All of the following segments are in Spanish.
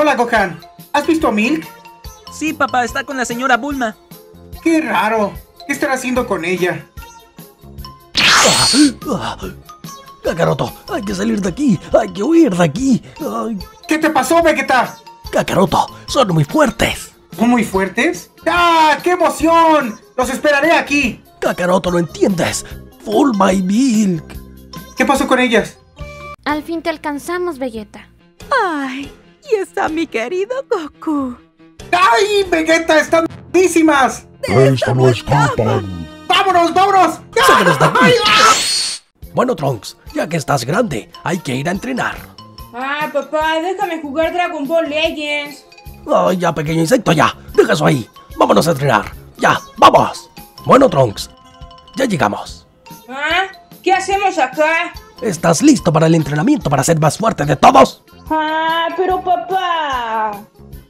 Hola, Gohan. ¿Has visto a Milk? Sí, papá, está con la señora Bulma. Qué raro. ¿Qué estará haciendo con ella? Kakaroto, hay que salir de aquí, hay que huir de aquí. Ay, ¿Qué te pasó, Vegeta? Kakaroto, son muy fuertes. ¿Son muy fuertes? ¡Ah, qué emoción! Los esperaré aquí. Kakaroto, no entiendes. Full my milk. ¿Qué pasó con ellas? Al fin te alcanzamos, Vegeta. Ay, y está mi querido Goku. ¡Ay, Vegeta! ¡Están buenísimas! De esta no escapan. ¡Vámonos, vámonos! Sácanos de aquí. Bueno, Trunks, ya que estás grande, hay que ir a entrenar. Ah, papá, déjame jugar Dragon Ball Legends. Ay, ya, pequeño insecto, ya. Deja eso ahí. Vámonos a entrenar. Ya, vamos. Bueno, Trunks, ya llegamos. ¿Ah? ¿Qué hacemos acá? ¿Estás listo para el entrenamiento para ser más fuerte de todos? Ah, pero papá.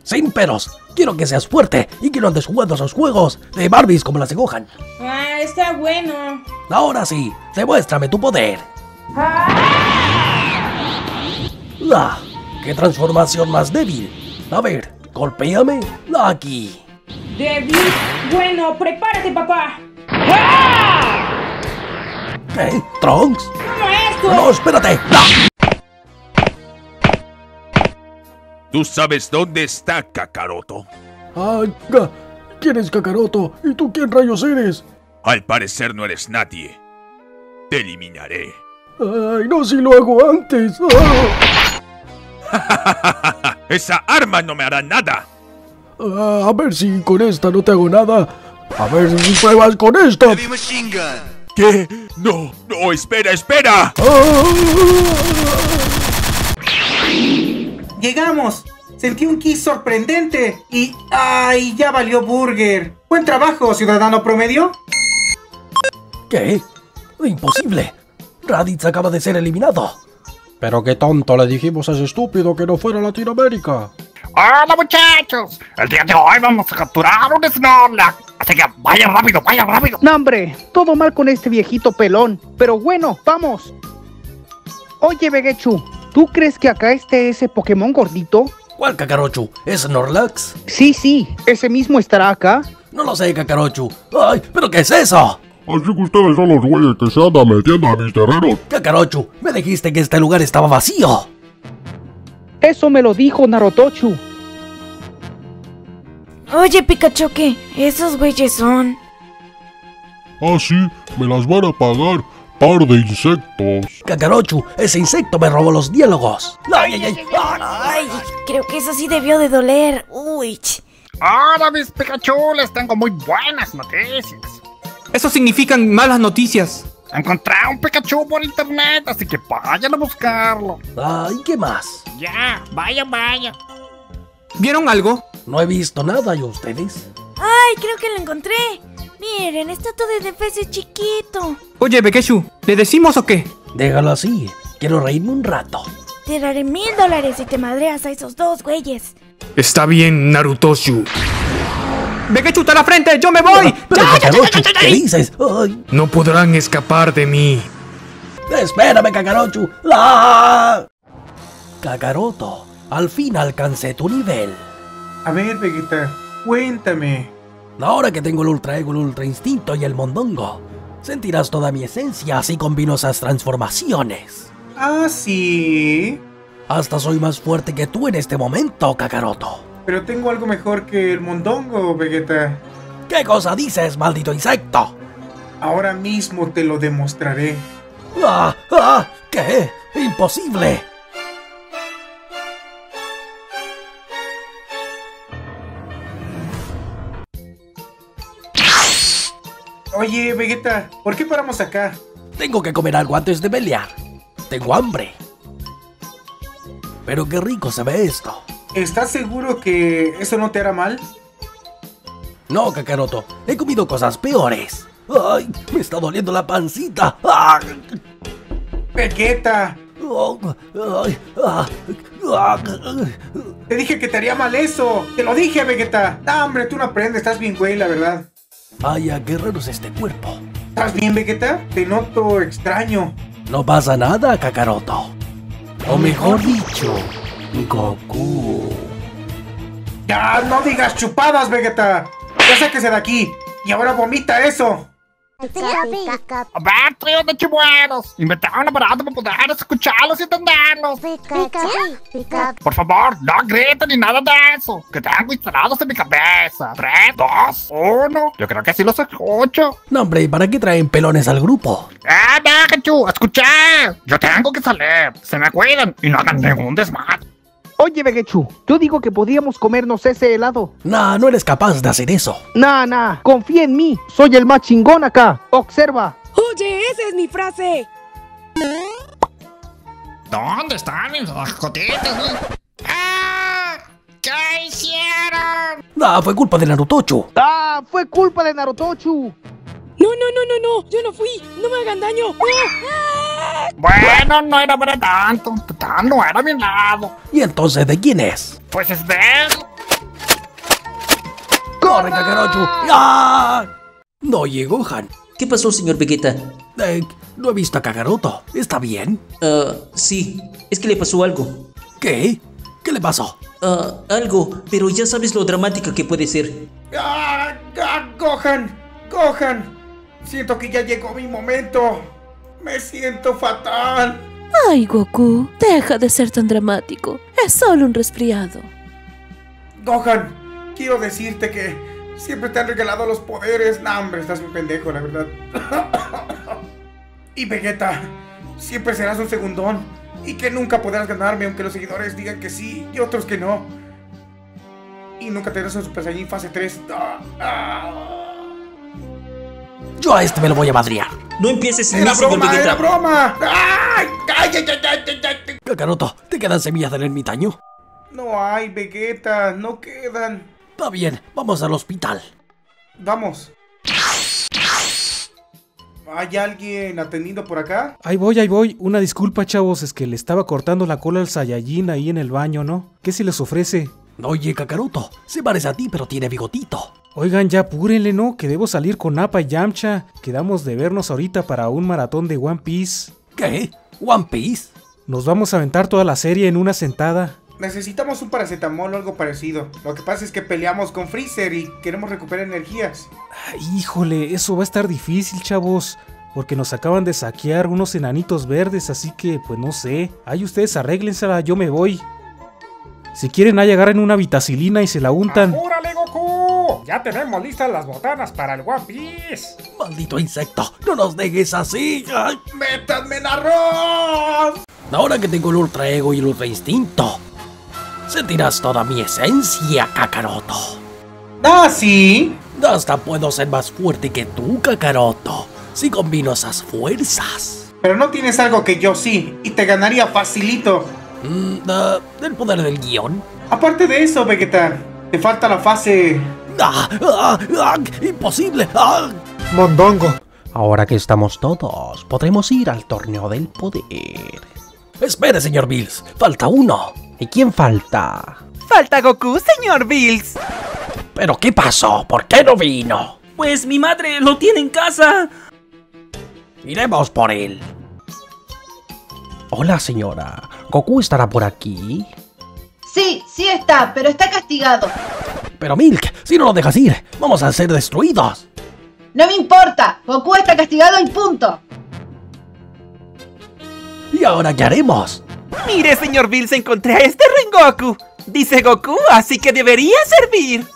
Sin peros. Quiero que seas fuerte y que no andes jugando esos juegos de Barbies como las de Gohan. Ah, está bueno. Ahora sí, demuéstrame tu poder. Ah, ¡Qué transformación más débil! A ver, golpéame aquí. Débil. Bueno, prepárate, papá. ¿Qué? ¿Trunks? ¿Cómo esto? No, espérate. ¡No! ¿Tú sabes dónde está Kakaroto? Ay, Ga- ¿quién es Kakaroto? ¿Y tú quién rayos eres? Al parecer no eres nadie. Te eliminaré. Ay, no si lo hago antes. Ah. Esa arma no me hará nada. Ah, a ver si con esta no te hago nada. A ver si pruebas con esta. ¿Qué? No, no, espera, espera. Ah. ¡Llegamos! Sentí un kiss sorprendente y... ¡Ay, ya valió Burger! ¡Buen trabajo, ciudadano promedio! ¿Qué? Imposible. Raditz acaba de ser eliminado. Pero qué tonto le dijimos a ese estúpido que no fuera a Latinoamérica. Hola muchachos, el día de hoy vamos a capturar un Snorlax, así que vayan rápido, vayan rápido. No, hombre, todo mal con este viejito pelón. Pero bueno, vamos. Oye, Vegechu, ¿tú crees que acá esté ese Pokémon gordito? ¿Cuál Kakarochu? ¿Es Snorlax? Sí, sí, ese mismo estará acá. No lo sé, Kakarochu. ¡Ay, pero qué es eso! Así que ustedes son los güeyes que se andan metiendo a mis terrenos. Kakarochu, me dijiste que este lugar estaba vacío. Eso me lo dijo Narutochu. Oye, Pikachu, ¿qué? Esos güeyes son. Ah, sí, me las van a pagar. Par de insectos. Kakarochu, ese insecto me robó los diálogos. ¡Ay, ay, ay! Ay, creo que eso sí debió de doler. Uy. ch. Hola mis Pikachu, les tengo muy buenas noticias. Eso significan malas noticias. Encontré un Pikachu por internet, así que vayan a buscarlo. Ay, ¿qué más? Ya, vayan, vayan. ¿Vieron algo? No he visto nada, ¿y ustedes? Ay, creo que lo encontré. Miren, está todo de defensa chiquito. Oye, Bekeshu, ¿le decimos o qué? Déjalo así. Quiero reírme un rato. Te daré mil dólares si te madreas a esos dos güeyes. Está bien, Narutoshu. Bekeshu, está a la frente, yo me voy. Pero Kakarochu, ¿qué dices? Ay, No podrán escapar de mí. espérame, Kakarochu. ¡Ah! Kakaroto, al fin alcancé tu nivel. A ver, Vegeta, cuéntame. Ahora que tengo el Ultra Ego, el Ultra Instinto y el Mondongo, sentirás toda mi esencia así combino esas transformaciones. Ah, sí. Hasta soy más fuerte que tú en este momento, Kakaroto. Pero tengo algo mejor que el mondongo, Vegeta. ¿Qué cosa dices, maldito insecto? Ahora mismo te lo demostraré. ¡Ah! ¡Ah! ¿Qué? ¡Imposible! Oye, Vegeta, ¿por qué paramos acá? Tengo que comer algo antes de pelear. Tengo hambre. Pero qué rico se ve esto. ¿Estás seguro que eso no te hará mal? No, Kakaroto, he comido cosas peores. ¡Ay! Me está doliendo la pancita. Vegeta, te dije que te haría mal eso. Te lo dije, Vegeta. Ah, hombre, tú no aprendes, estás bien güey, la verdad. Vaya guerrero es este cuerpo. ¿Estás bien, Vegeta? Te noto extraño. No pasa nada, Kakaroto. O mejor dicho, Goku. Ya, no digas chupadas, Vegeta. Ya sáquese de aquí. Y ahora vomita eso. A ver, trío de chimuelos. Inventaron un aparato para poder escucharlos y entenderlos. Por favor, no griten ni nada de eso. Que tengo instalados en mi cabeza. Tres, dos, uno. Yo creo que sí los escucho. No, hombre, ¿y ¿para qué traen pelones al grupo? ¡Eh, Pikachu! ¡Escuché! Yo tengo que salir. Se me cuidan y no hagan ningún desmadre. Oye, Vegechu, yo digo que podíamos comernos ese helado. Nah, no eres capaz de hacer eso. Nah, nah, confía en mí. Soy el más chingón acá. Observa. Oye, esa es mi frase. ¿Dónde están mis escotitos? ¡Ah! ¿Qué hicieron? Ah, fue culpa de Narutochu. Ah, fue culpa de Narutochu. No, no, no, no, no. Yo no fui. No me hagan daño. ¡Ah! Bueno, no era para tanto. Total, no era a mi lado. ¿Y entonces de quién es? Pues es de él. ¡Corre, Kakarochu! ¡Ah! No llegó Han. ¿Qué pasó, señor Vegeta? Eh, no he visto a Kakaroto. ¿Está bien? Ah, sí. Es que le pasó algo. ¿Qué? ¿Qué le pasó? Ah, algo, pero ya sabes lo dramática que puede ser. ¡Ah! ¡Ah! ¡Gohan! ¡Gohan! Siento que ya llegó mi momento. Me siento fatal. Ay, Goku, deja de ser tan dramático. Es solo un resfriado. Gohan, quiero decirte que siempre te han regalado los poderes. Nah, hombre, estás muy pendejo, la verdad. y Vegeta, siempre serás un segundón. Y que nunca podrás ganarme, aunque los seguidores digan que sí y otros que no. Y nunca tendrás un Super Saiyan fase 3. Ah, ah. Yo a este me lo voy a madrear. No empieces ¡Era ni señor broma! ¡Era broma! ¡Ay! ¡Ay, ay, ay, ay, ay, ay! Kakaroto, ¿te quedan semillas del ermitaño? No hay, Vegeta, no quedan. Está bien, vamos al hospital. Vamos. ¿Hay alguien atendiendo por acá? Ahí voy, ahí voy. Una disculpa, chavos, es que le estaba cortando la cola al Saiyajin ahí en el baño, ¿no? ¿Qué se les ofrece? Oye, Kakaroto, se parece a ti, pero tiene bigotito. Oigan, ya apúrenle, ¿no? Que debo salir con Nappa y Yamcha. Quedamos de vernos ahorita para un maratón de One Piece. ¿Qué? ¿One Piece? Nos vamos a aventar toda la serie en una sentada. Necesitamos un paracetamol o algo parecido. Lo que pasa es que peleamos con Freezer y queremos recuperar energías. Ay, híjole, eso va a estar difícil, chavos. Porque nos acaban de saquear unos enanitos verdes, así que, pues no sé. Ahí ustedes arréglensela, yo me voy. Si quieren, ahí agarren una vitacilina y se la untan. ¡Apúrale, Goku! Ya tenemos listas las botanas para el One Piece. Maldito insecto, no nos dejes así. Ay, ¡Métanme en arroz! Ahora que tengo el ultra ego y el ultra instinto, sentirás toda mi esencia, Kakaroto. ¡Ah, sí! Hasta puedo ser más fuerte que tú, Kakaroto, si combino esas fuerzas. Pero no tienes algo que yo sí, y te ganaría facilito. Mm, ah, ¿Del poder del guion? Aparte de eso, Vegeta, te falta la fase... ¡Ah! ¡Ah! ah, ¡Imposible! ¡Ah! Mondongo. Ahora que estamos todos, podremos ir al torneo del poder. Espere, señor Bills, falta uno. ¿Y quién falta? Falta Goku, señor Bills. ¿Pero qué pasó? ¿Por qué no vino? Pues mi madre lo tiene en casa. Iremos por él. Hola, señora. ¿Goku estará por aquí? Sí, sí está, pero está castigado. Pero Milk, si no lo dejas ir, vamos a ser destruidos. No me importa, Goku está castigado y punto. ¿Y ahora qué haremos? Mire, señor Bills, encontré a este Rengoku. Dice Goku, así que debería servir.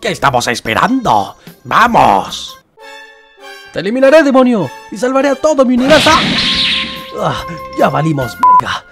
¿Qué estamos esperando? ¡Vamos! Te eliminaré, demonio, y salvaré a todo mi universo. Ah, ya valimos, verga.